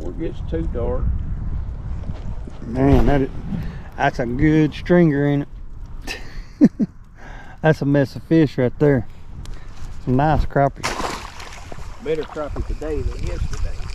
before it gets too dark. Man, that is, that's a good stringer in it. that's a mess of fish right there. Some nice crappie. Better crappie today than yesterday.